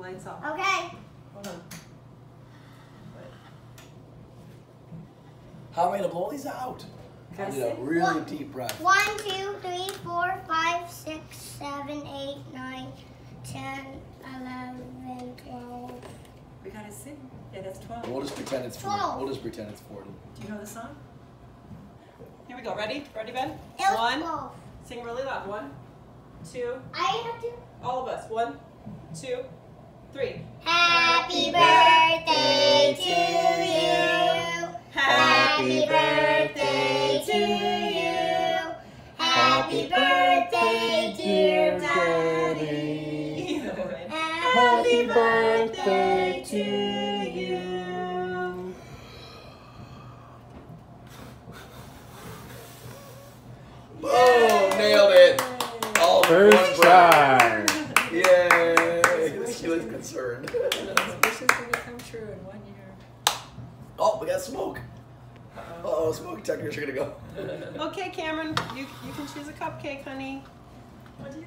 lights off. Okay. Hold on. How am I gonna blow these out? I Gotta did a see. really One. deep breath. One, two, three, four, five, six, seven, eight, nine, ten, eleven, twelve. We gotta sing. Yeah, that's 12. We'll just pretend it's 40. Twelve. We'll just pretend it's 40. Do you know the song? Here we go. Ready? Ready, Ben? It was One. twelve. Sing really loud. One, two, I have to. all of us. One, two, three. Happy birthday to you. Happy birthday to you. Happy birthday, dear Daddy. Happy birthday to you. Boom! Nailed it! All in one First try. Yay! She concerned. Wishes would come true in one year. Oh, we got smoke. Uh oh, smoke detectors are gonna go. Okay, Cameron, you, you can choose a cupcake, honey. What do you